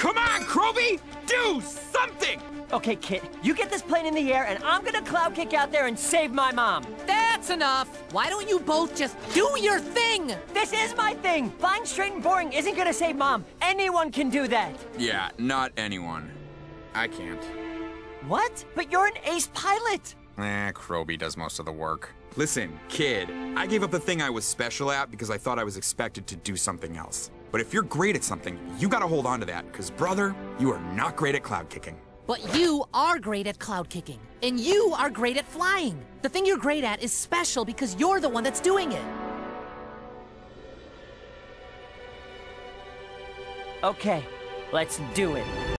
Come on, Kroby! Do something! Okay, Kit, you get this plane in the air, and I'm gonna cloud kick out there and save my mom. That's enough! Why don't you both just do your thing? This is my thing! Flying straight and boring isn't gonna save mom. Anyone can do that. Yeah, not anyone. I can't. What? But you're an ace pilot! Eh, Kroby does most of the work. Listen, kid, I gave up the thing I was special at because I thought I was expected to do something else. But if you're great at something, you gotta hold on to that, because brother, you are not great at cloud kicking. But you are great at cloud kicking. And you are great at flying. The thing you're great at is special because you're the one that's doing it. Okay, let's do it.